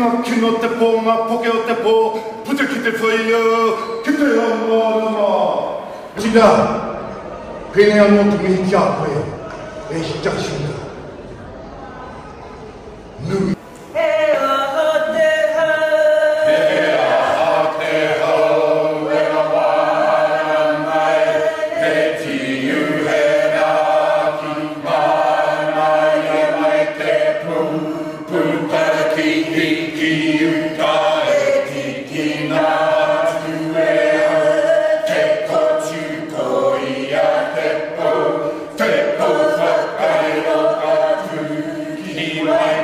Pinga kino te pō, ngā poke o te pō, puta ki te whaia, ki te amārama. Tina, pēne anō te mihi kia koe, e hi jakshuna. Nui. Punta ki ki Right.